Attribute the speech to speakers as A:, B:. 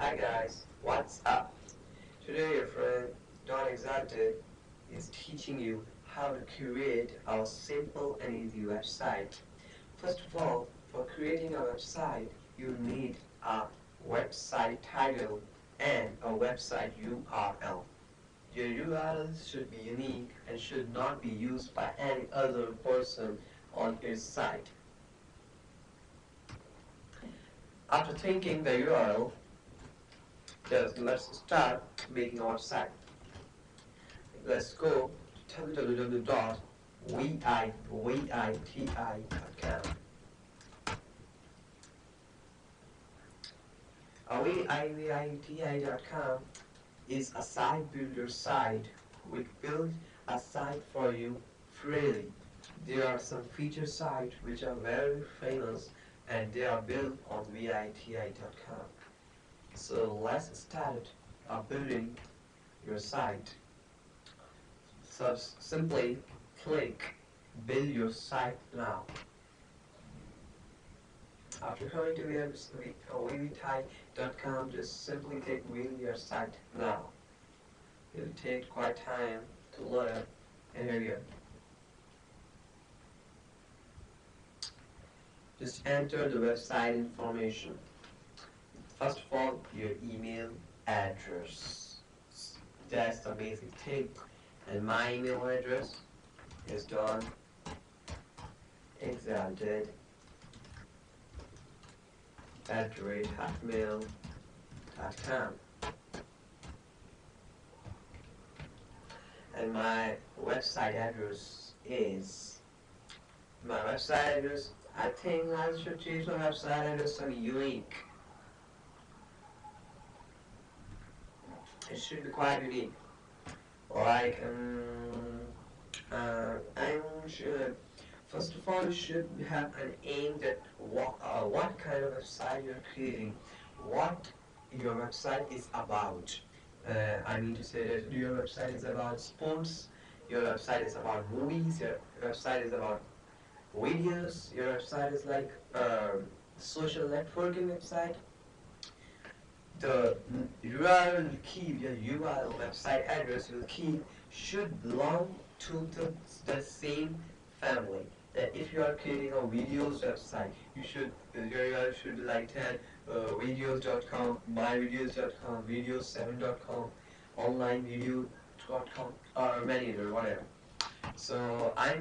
A: Hi guys, what's up? Today your friend Don Exalted is teaching you how to create a simple and easy website. First of all, for creating a website, you need a website title and a website URL. Your URL should be unique and should not be used by any other person on his site. After thinking the URL, just let's start making our site. Let's go to www.viti.com. Viti.com is a site builder site which builds a site for you freely. There are some feature sites which are very famous and they are built on viti.com. So let's start uh, building your site. So simply click build your site now. After coming to viti.com, just simply click build your site now. It'll take quite time to load up and here you go. Just enter the website information. First of all, your email address. That's the basic thing. And my email address is Don Exalted at hotmail.com. And my website address is my website address. I think I should change my website address to unique. It should be quite unique. Like, um, uh, I should, first of all, you should have an aim that what, uh, what kind of website you're creating, what your website is about. Uh, I mean to say that your website is about sports, your website is about movies, your website is about videos, your website is like a social networking website. The URL key, your URL website address will keep, should belong to the, the same family. That if you are creating a videos website, you should, your URL should be like that, uh, videos.com, myvideos.com, videos7.com, onlinevideo.com, or many or whatever. So I'm